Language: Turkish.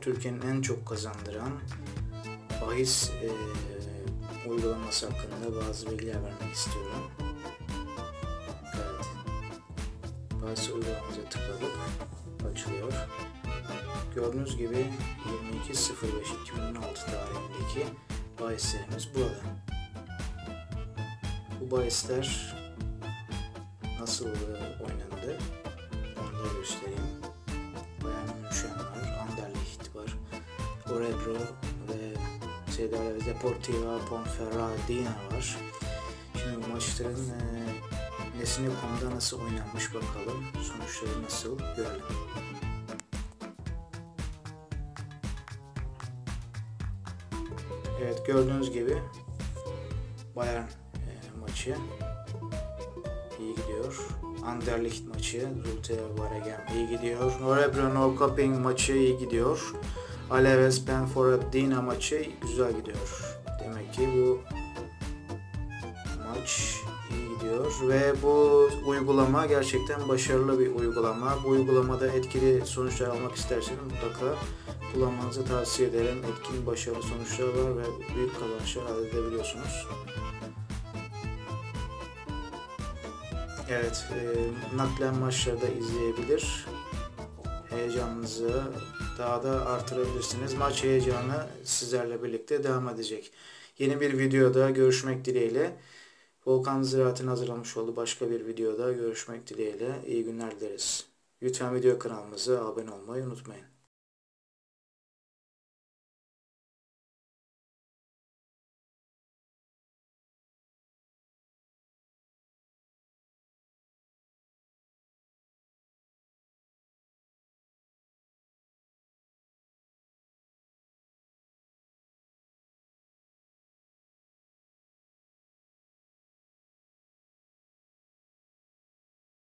Türkiye'nin en çok kazandıran bahis e, uygulaması hakkında bazı bilgiler vermek istiyorum. Evet. Bahis uygulamamıza tıkladık. Açılıyor. Gördüğünüz gibi 22.05.2016 tarihindeki bahislerimiz burada. Bu bahisler nasıl e, oynandı onu da göstereyim. Bayern Orebro ve Cedar Deportiva Ponferradina var. Şimdi bu maçların e, nesine konuda nasıl oynanmış bakalım. Sonuçları nasıl görelim. Evet gördüğünüz gibi Bayern e, maçı iyi gidiyor. Anderlecht maçı Zulte Waregem iyi gidiyor. Örebro Norrköping maçı iyi gidiyor. Alaves Benforadina maçı güzel gidiyor. Demek ki bu maç iyi gidiyor ve bu uygulama gerçekten başarılı bir uygulama. Bu uygulamada etkili sonuçlar almak isterseniz mutlaka kullanmanızı tavsiye ederim. Etkin başarılı sonuçlar var ve büyük kazançlar elde edebiliyorsunuz. Evet, e, naklen maçları da izleyebilir. Heyecanınızı daha da artırabilirsiniz. Maç heyecanı sizlerle birlikte devam edecek. Yeni bir videoda görüşmek dileğiyle. Volkan Ziraat'ın hazırlamış olduğu başka bir videoda görüşmek dileğiyle. İyi günler dileriz. Lütfen video kanalımıza abone olmayı unutmayın.